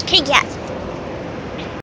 Okay, yes.